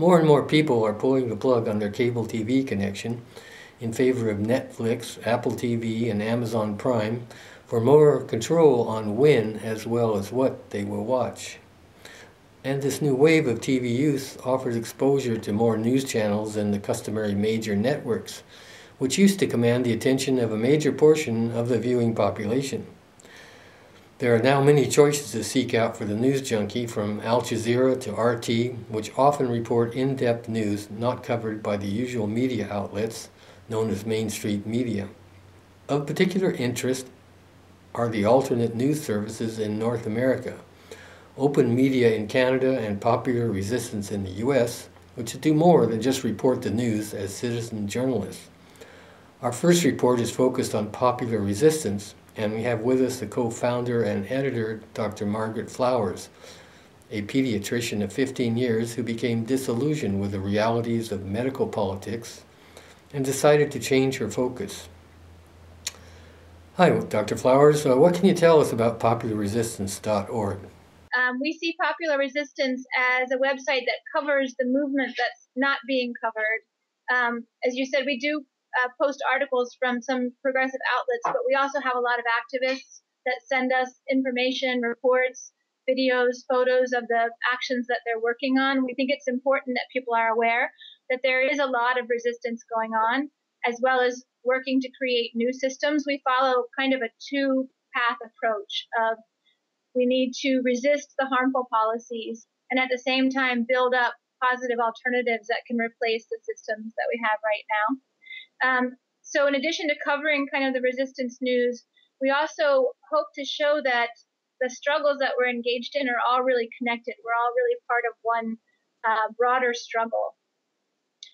More and more people are pulling the plug on their cable TV connection in favor of Netflix, Apple TV, and Amazon Prime for more control on when as well as what they will watch. And this new wave of TV use offers exposure to more news channels than the customary major networks, which used to command the attention of a major portion of the viewing population. There are now many choices to seek out for the news junkie, from Al Jazeera to RT, which often report in depth news not covered by the usual media outlets known as Main Street media. Of particular interest are the alternate news services in North America, Open Media in Canada, and Popular Resistance in the US, which do more than just report the news as citizen journalists. Our first report is focused on popular resistance, and we have with us the co-founder and editor, Dr. Margaret Flowers, a pediatrician of 15 years who became disillusioned with the realities of medical politics and decided to change her focus. Hi, Dr. Flowers. Uh, what can you tell us about popularresistance.org? Um, we see Popular Resistance as a website that covers the movement that's not being covered. Um, as you said, we do uh, post articles from some progressive outlets, but we also have a lot of activists that send us information, reports, videos, photos of the actions that they're working on. We think it's important that people are aware that there is a lot of resistance going on, as well as working to create new systems. We follow kind of a two path approach of we need to resist the harmful policies and at the same time build up positive alternatives that can replace the systems that we have right now. Um, so in addition to covering kind of the resistance news, we also hope to show that the struggles that we're engaged in are all really connected. We're all really part of one uh, broader struggle,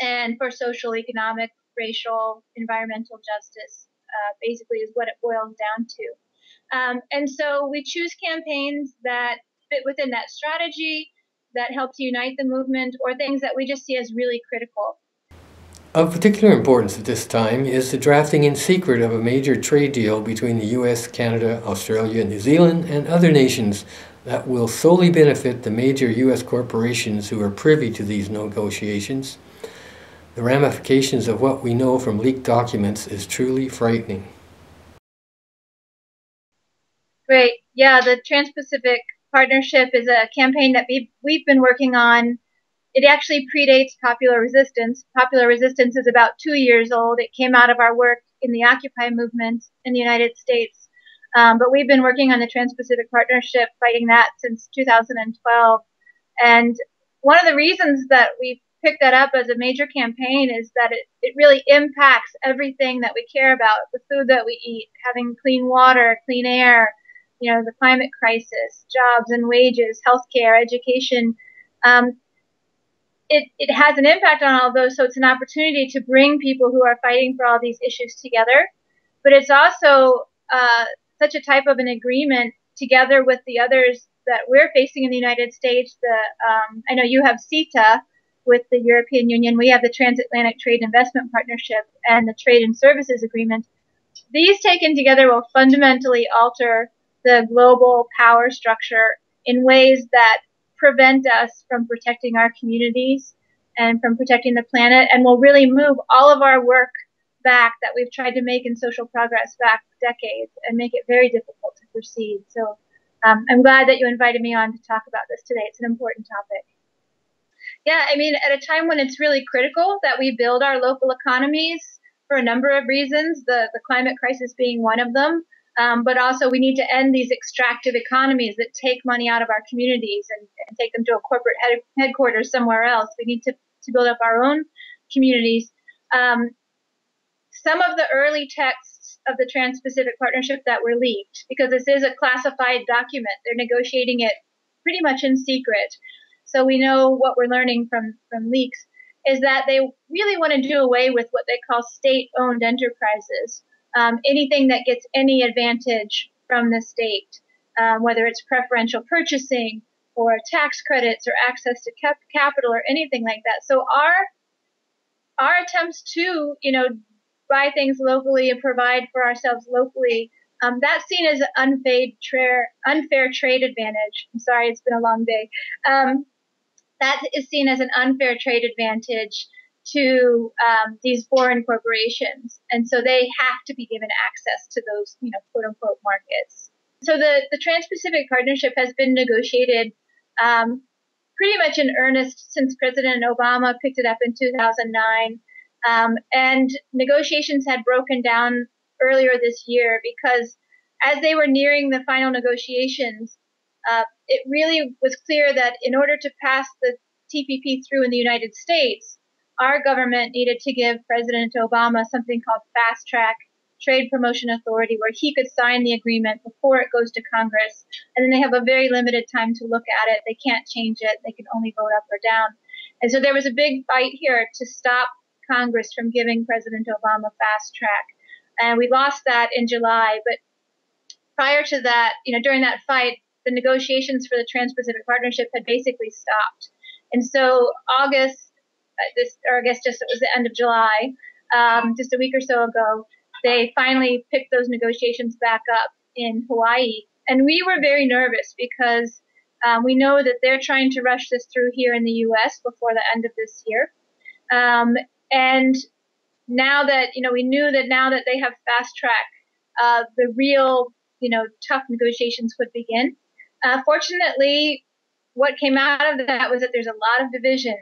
and for social, economic, racial, environmental justice, uh, basically is what it boils down to. Um, and so we choose campaigns that fit within that strategy, that help to unite the movement, or things that we just see as really critical. Of particular importance at this time is the drafting in secret of a major trade deal between the US, Canada, Australia, New Zealand, and other nations that will solely benefit the major US corporations who are privy to these negotiations. The ramifications of what we know from leaked documents is truly frightening. Great. Yeah, the Trans Pacific Partnership is a campaign that we've, we've been working on it actually predates popular resistance. Popular resistance is about two years old. It came out of our work in the Occupy movement in the United States. Um, but we've been working on the Trans-Pacific Partnership, fighting that since 2012. And one of the reasons that we picked that up as a major campaign is that it, it really impacts everything that we care about, the food that we eat, having clean water, clean air, you know, the climate crisis, jobs and wages, healthcare, education. Um, it, it has an impact on all those. So it's an opportunity to bring people who are fighting for all these issues together. But it's also uh, such a type of an agreement together with the others that we're facing in the United States. The um, I know you have CETA with the European Union. We have the Transatlantic Trade Investment Partnership and the Trade in Services Agreement. These taken together will fundamentally alter the global power structure in ways that prevent us from protecting our communities and from protecting the planet and will really move all of our work back that we've tried to make in social progress back decades and make it very difficult to proceed. So um, I'm glad that you invited me on to talk about this today. It's an important topic. Yeah, I mean, at a time when it's really critical that we build our local economies for a number of reasons, the, the climate crisis being one of them, um, but also we need to end these extractive economies that take money out of our communities and, and take them to a corporate head, headquarters somewhere else. We need to, to build up our own communities. Um, some of the early texts of the Trans-Pacific Partnership that were leaked, because this is a classified document, they're negotiating it pretty much in secret. So we know what we're learning from, from leaks is that they really want to do away with what they call state-owned enterprises um, anything that gets any advantage from the state, um, whether it's preferential purchasing or tax credits or access to cap- capital or anything like that. So our our attempts to, you know, buy things locally and provide for ourselves locally, um, that's seen as an unfair, tra- unfair trade advantage. I'm sorry, it's been a long day. Um, that is seen as an unfair trade advantage to um, these foreign corporations, and so they have to be given access to those, you know, quote unquote markets. So the the Trans-Pacific Partnership has been negotiated um, pretty much in earnest since President Obama picked it up in 2009, um, and negotiations had broken down earlier this year because as they were nearing the final negotiations, uh, it really was clear that in order to pass the TPP through in the United States, our government needed to give President Obama something called fast track trade promotion authority where he could sign the agreement before it goes to Congress. And then they have a very limited time to look at it. They can't change it. They can only vote up or down. And so there was a big fight here to stop Congress from giving President Obama fast track. And we lost that in July. But prior to that, you know, during that fight, the negotiations for the Trans-Pacific Partnership had basically stopped. And so August, this, or I guess just it was the end of July, um, just a week or so ago, they finally picked those negotiations back up in Hawaii. And we were very nervous because um, we know that they're trying to rush this through here in the U.S. before the end of this year. Um, and now that, you know, we knew that now that they have fast track, uh, the real, you know, tough negotiations would begin. Uh, fortunately, what came out of that was that there's a lot of division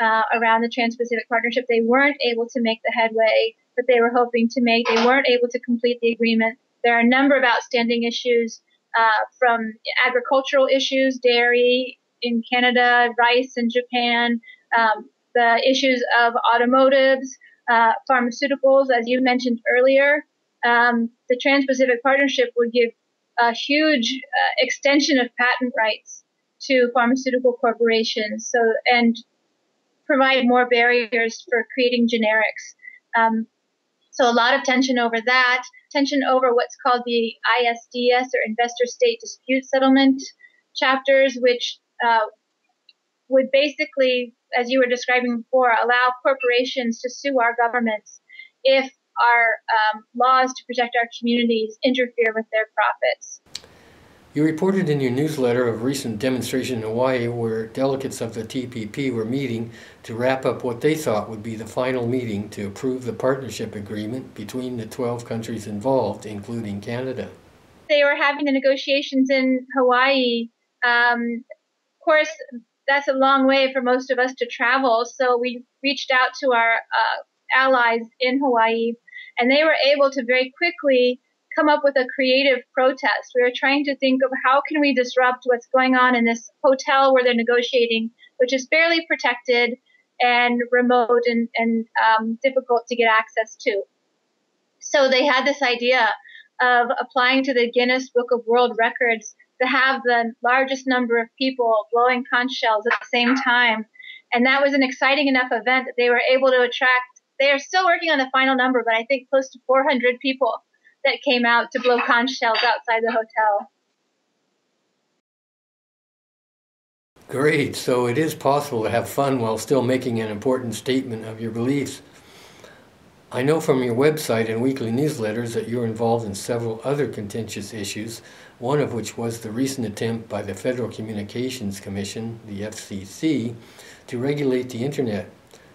uh, around the Trans-Pacific Partnership. They weren't able to make the headway that they were hoping to make. They weren't able to complete the agreement. There are a number of outstanding issues uh, from agricultural issues, dairy in Canada, rice in Japan, um, the issues of automotives, uh, pharmaceuticals, as you mentioned earlier. Um, the Trans-Pacific Partnership would give a huge uh, extension of patent rights to pharmaceutical corporations. So and provide more barriers for creating generics. Um, so a lot of tension over that, tension over what's called the ISDS or Investor State Dispute Settlement chapters, which uh, would basically, as you were describing before, allow corporations to sue our governments if our um, laws to protect our communities interfere with their profits. You reported in your newsletter of recent demonstration in Hawaii where delegates of the TPP were meeting to wrap up what they thought would be the final meeting to approve the partnership agreement between the 12 countries involved, including Canada. They were having the negotiations in Hawaii. Um, of course, that's a long way for most of us to travel, so we reached out to our uh, allies in Hawaii, and they were able to very quickly come up with a creative protest. We were trying to think of how can we disrupt what's going on in this hotel where they're negotiating, which is fairly protected and remote and, and um, difficult to get access to. So they had this idea of applying to the Guinness Book of World Records to have the largest number of people blowing conch shells at the same time. And that was an exciting enough event that they were able to attract, they are still working on the final number, but I think close to 400 people that came out to blow conch shells outside the hotel. Great. So it is possible to have fun while still making an important statement of your beliefs. I know from your website and weekly newsletters that you're involved in several other contentious issues, one of which was the recent attempt by the Federal Communications Commission, the FCC, to regulate the Internet.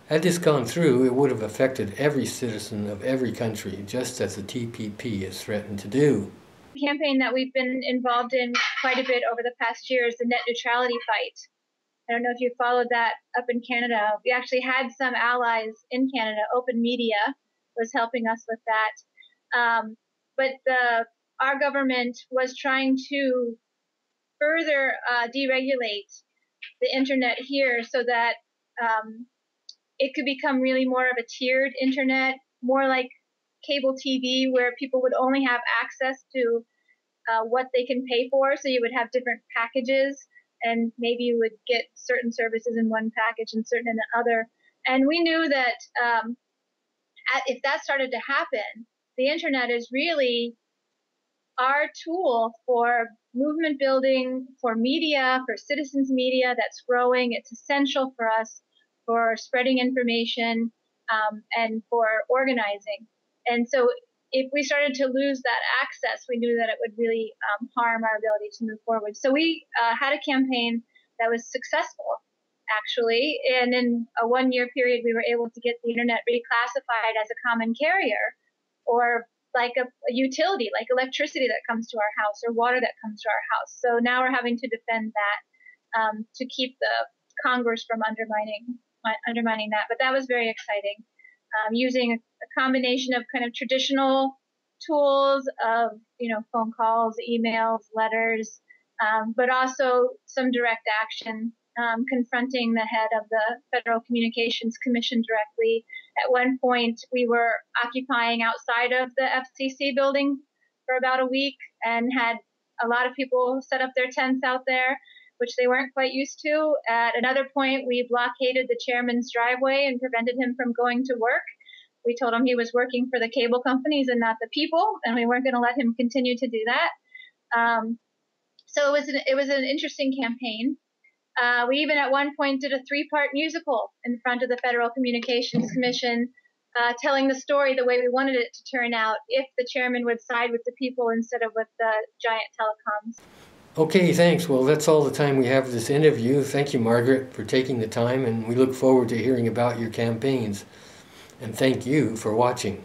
Had this gone through, it would have affected every citizen of every country, just as the TPP has threatened to do. The campaign that we've been involved in quite a bit over the past year is the net neutrality fight. I don't know if you followed that up in Canada. We actually had some allies in Canada. Open Media was helping us with that. Um, but the, our government was trying to further uh, deregulate the internet here so that um, it could become really more of a tiered internet, more like cable TV, where people would only have access to uh, what they can pay for. So you would have different packages, and maybe you would get certain services in one package and certain in the other. And we knew that um, if that started to happen, the internet is really our tool for movement building, for media, for citizens media that's growing. It's essential for us for spreading information, um, and for organizing. And so if we started to lose that access, we knew that it would really um, harm our ability to move forward. So we uh, had a campaign that was successful. actually. And in a one year period, we were able to get the internet reclassified as a common carrier or like a, a, utility, like electricity that comes to our house or water that comes to our house. So now we're having to defend that um, to keep the Congress from undermining undermining that. But that was very exciting. Um, using a, combination of kind of traditional tools of you know phone calls, emails, letters, um, but also some direct action, um, confronting the head of the Federal Communications Commission directly. At one point, we were occupying outside of the FCC building for about a week and had a lot of people set up their tents out there, which they weren't quite used to. At another point, we blockaded the chairman's driveway and prevented him from going to work. We told him he was working for the cable companies and not the people, and we weren't going to let him continue to do that. Um, so it was an, it was an interesting campaign. Uh, we even at one point did a three-part musical in front of the Federal Communications Commission, uh, telling the story the way we wanted it to turn out if the chairman would side with the people instead of with the giant telecoms. Okay, thanks. Well, that's all the time we have for this interview. Thank you, Margaret, for taking the time, and we look forward to hearing about your campaigns. And thank you for watching.